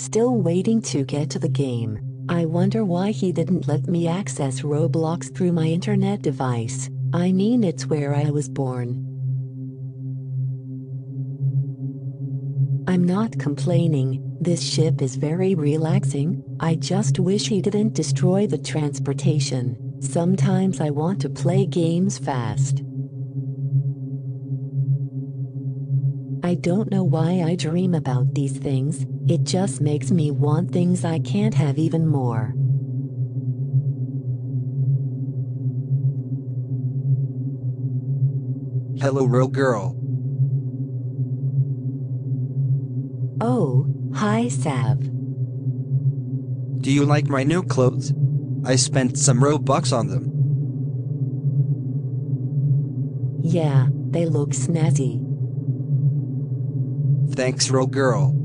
Still waiting to get to the game. I wonder why he didn't let me access Roblox through my internet device. I mean, it's where I was born. I'm not complaining, this ship is very relaxing, I just wish he didn't destroy the transportation. Sometimes I want to play games fast. I don't know why I dream about these things, it just makes me want things I can't have even more. Hello, Rogirl. Oh, hi Sav. Do you like my new clothes? I spent some Robux on them. Yeah, they look snazzy. Thanks, Rogirl.